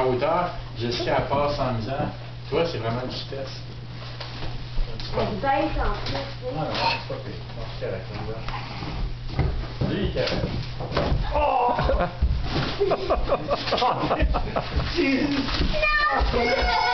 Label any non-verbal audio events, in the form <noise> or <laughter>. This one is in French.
en hauteur. Jessica, passe sans misère. Tu vois, c'est vraiment une vitesse. Oh! <laughs> <laughs> Non, c'est pas